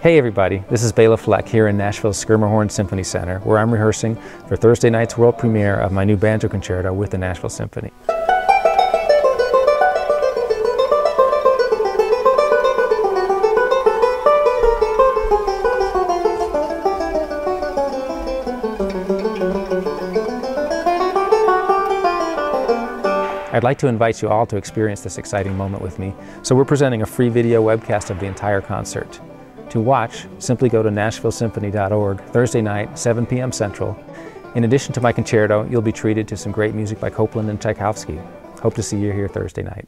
Hey everybody, this is Bela Fleck here in Nashville's Schermerhorn Symphony Center, where I'm rehearsing for Thursday night's world premiere of my new banjo concerto with the Nashville Symphony. I'd like to invite you all to experience this exciting moment with me, so we're presenting a free video webcast of the entire concert. To watch, simply go to nashvillesymphony.org Thursday night, 7 p.m. Central. In addition to my concerto, you'll be treated to some great music by Copland and Tchaikovsky. Hope to see you here Thursday night.